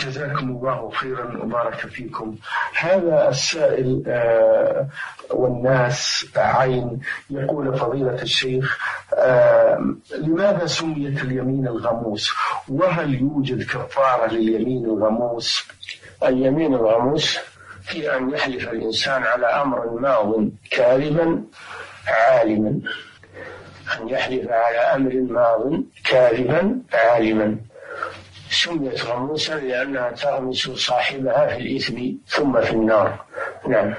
جزاكم الله خيرا وبارك فيكم. هذا السائل آه، والناس عين يقول فضيلة الشيخ آه، لماذا سميت اليمين الغموس؟ وهل يوجد كفارة لليمين الغموس؟ اليمين الغموس في أن يحلف الإنسان على أمر ماض كاذبا عالما. أن يحلف على أمر ماض كاذبا عالما. سميت غموسا لأنها تغمس صاحبها في الإثم ثم في النار. نعم.